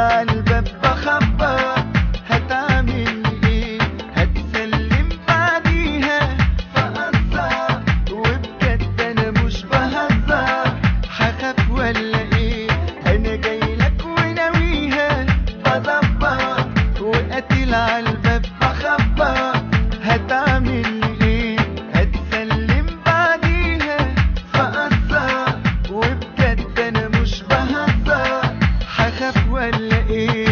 Lali. रहे